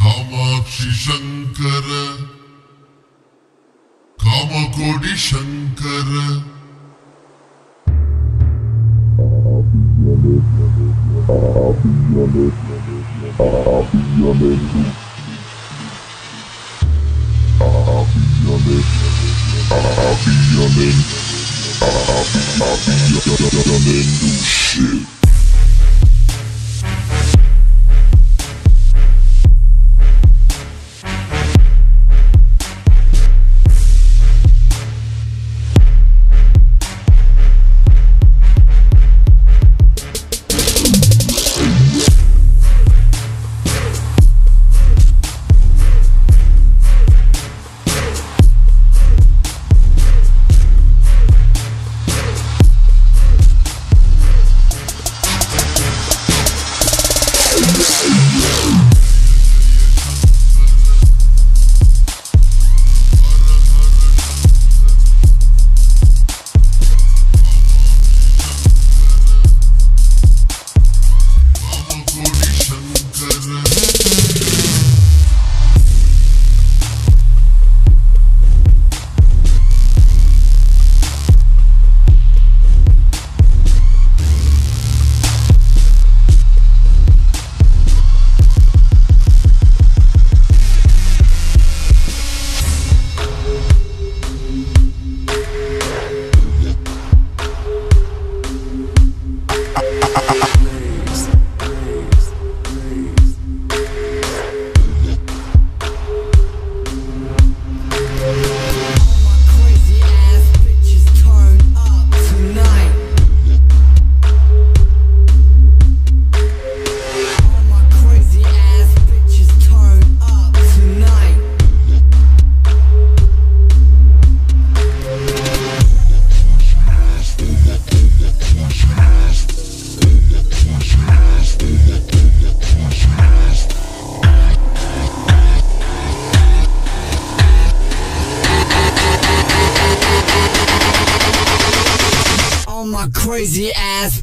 Kamakshi Shankar Kamakoti Shankar I'll be your man. I'll be your man. Shit.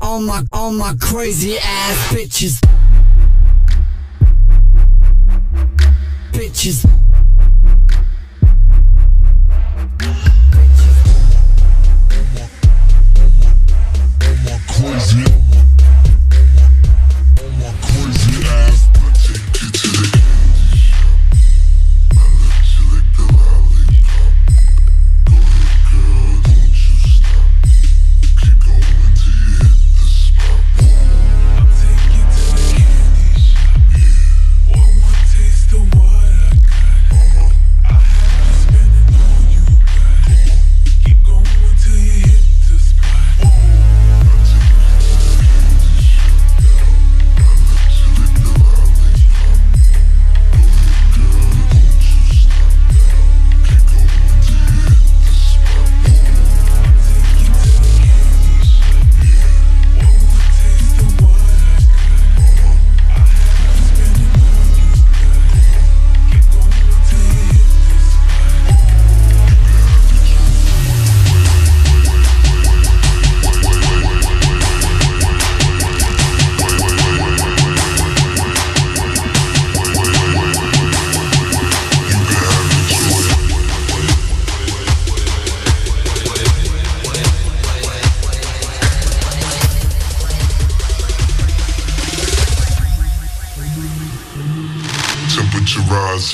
all my, all my crazy ass bitches. Bitches.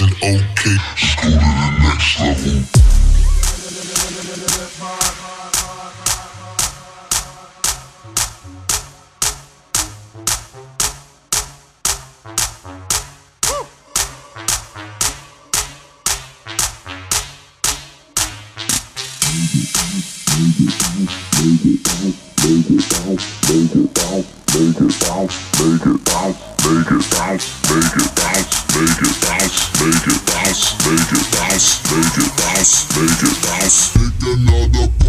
isn't okay. Let's go to the next level. Thank another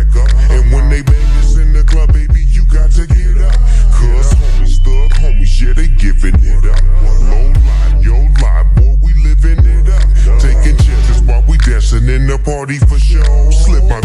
dancing in the party for show. Slip my